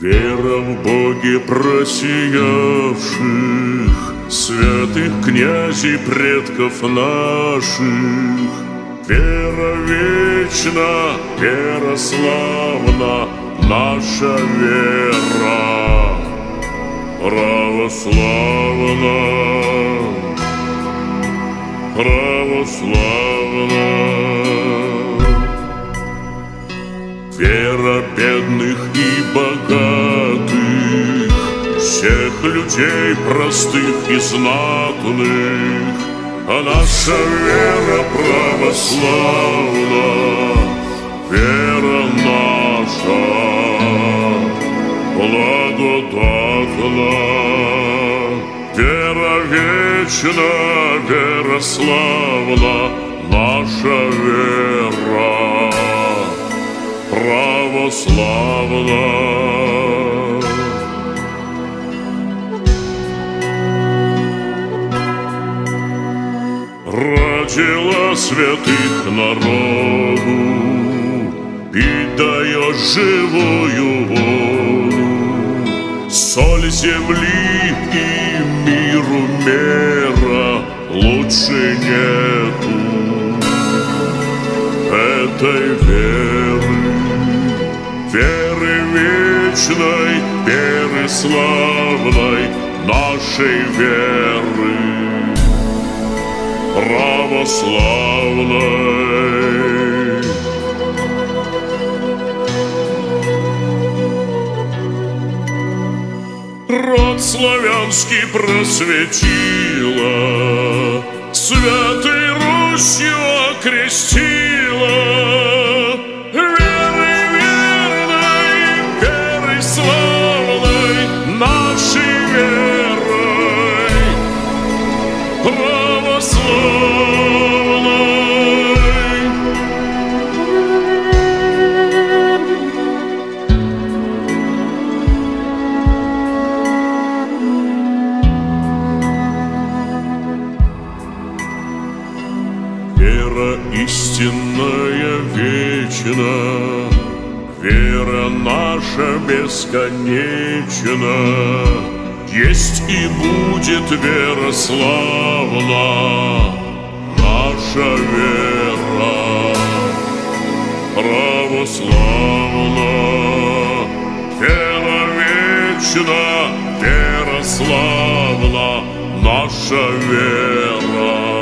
Вера в Боге просиявших, Святых князей предков наших. Вера вечна, вера славна, Наша вера православна, православна. Вера бедных и богатых, Всех людей простых и знатных, А наша вера православна, Вера наша благодатна. Вера вечна, вера славна, Наша вера православна. Родила святых народу И дает живую воду Соль земли и миру мера Лучше нету этой Веры вечной, веры славной Нашей веры православной. Род славянский просветила, Святой Русью окрестила, истинная вечна, Вера наша бесконечна, Есть и будет вера славна, Наша вера православна. Вера вечна, вера славна, Наша вера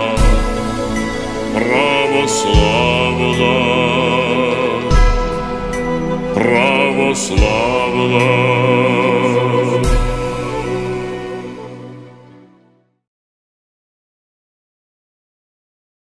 православна, православна.